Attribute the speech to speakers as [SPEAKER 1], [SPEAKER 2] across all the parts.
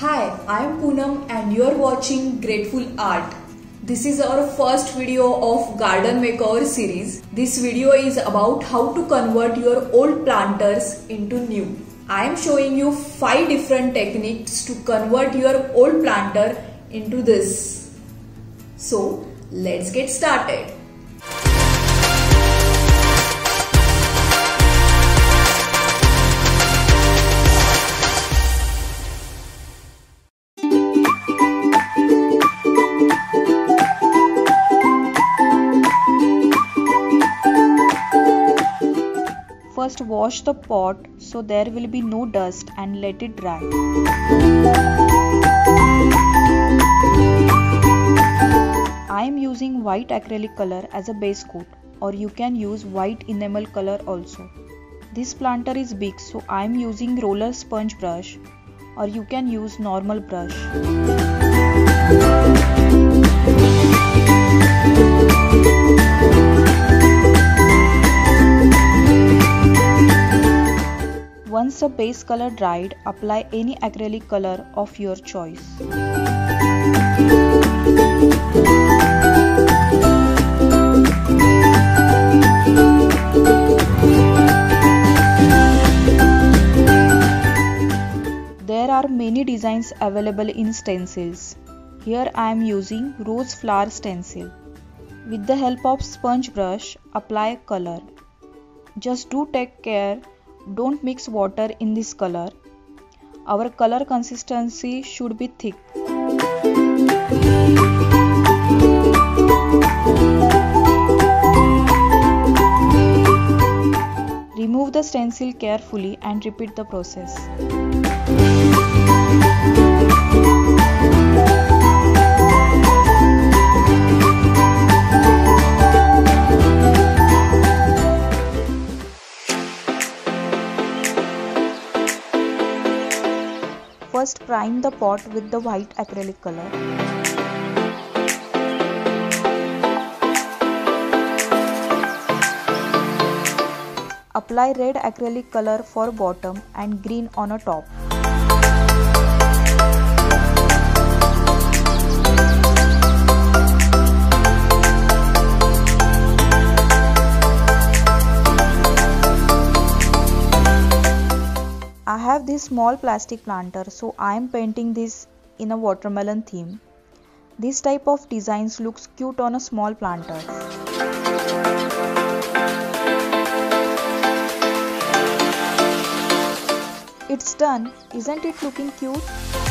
[SPEAKER 1] Hi, I am Poonam and you are watching Grateful Art. This is our first video of Garden Makeover series. This video is about how to convert your old planters into new. I am showing you 5 different techniques to convert your old planter into this. So, let's get started.
[SPEAKER 2] First wash the pot so there will be no dust and let it dry. I am using white acrylic color as a base coat or you can use white enamel color also. This planter is big so I am using roller sponge brush or you can use normal brush. Base color dried, apply any acrylic color of your choice. There are many designs available in stencils. Here I am using rose flower stencil. With the help of sponge brush, apply color. Just do take care don't mix water in this color. Our color consistency should be thick. Remove the stencil carefully and repeat the process. First prime the pot with the white acrylic color. Apply red acrylic color for bottom and green on a top. Have this small plastic planter so I am painting this in a watermelon theme. This type of designs looks cute on a small planter. It's done, isn't it looking cute?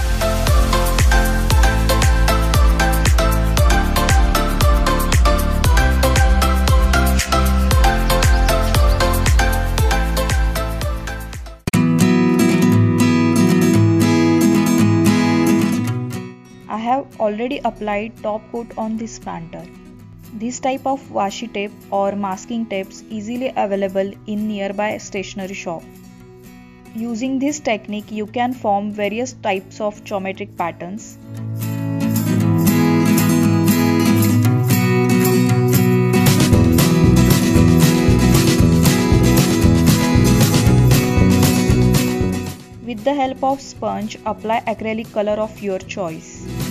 [SPEAKER 2] Already applied top coat on this planter. This type of washi tape or masking tapes easily available in nearby stationery shop. Using this technique you can form various types of geometric patterns. With the help of sponge, apply acrylic color of your choice.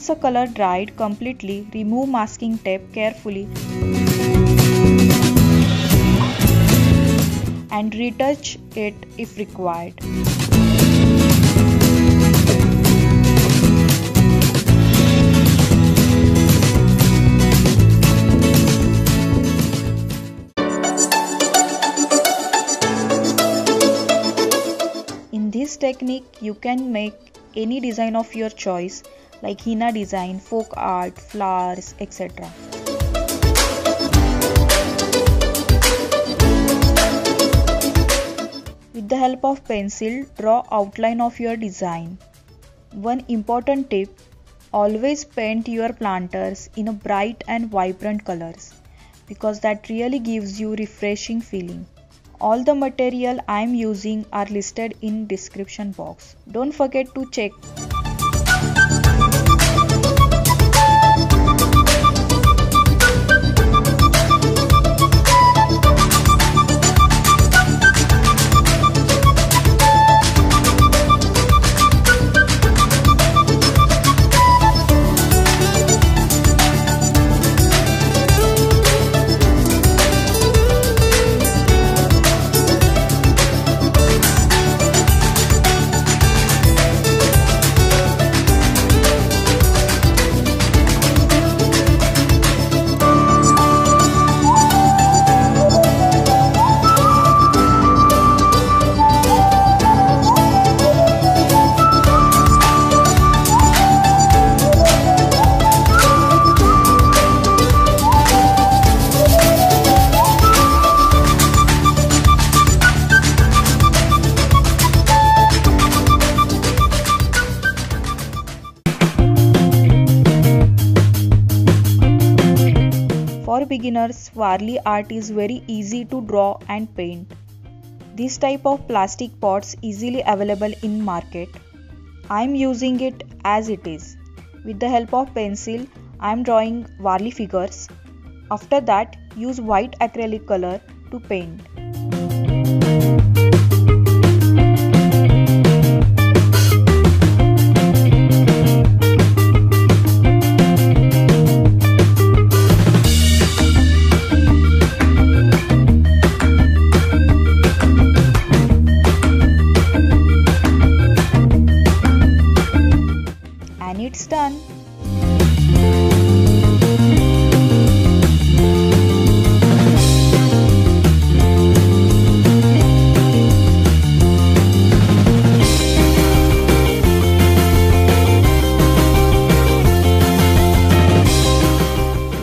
[SPEAKER 2] Once the color dried completely, remove masking tape carefully and retouch it if required. In this technique, you can make any design of your choice like henna design, folk art, flowers, etc. With the help of pencil, draw outline of your design. One important tip, Always paint your planters in a bright and vibrant colors because that really gives you refreshing feeling. All the material I am using are listed in description box. Don't forget to check. Beginners, Warli art is very easy to draw and paint. This type of plastic pots easily available in market. I am using it as it is. With the help of pencil, I am drawing Warli figures. After that, use white acrylic color to paint. It's done.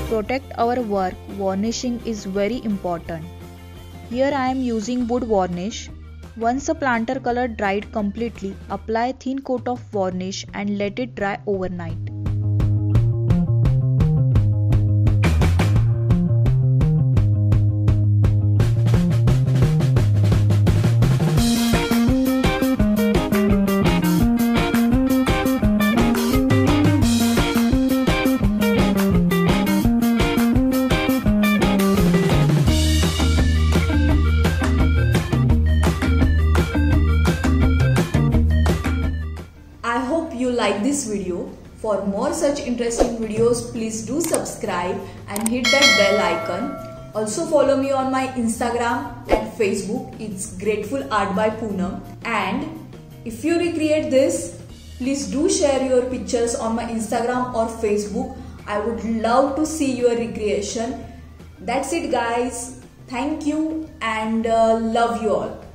[SPEAKER 2] Protect our work, varnishing is very important. Here I am using wood varnish. Once the planter color dried completely, apply a thin coat of varnish and let it dry overnight.
[SPEAKER 1] Such interesting videos, please do subscribe and hit that bell icon. Also follow me on my Instagram and Facebook. It's Grateful Art by Poonam. And if you recreate this, please do share your pictures on my Instagram or Facebook. I would love to see your recreation. That's it guys. Thank you and uh, love you all.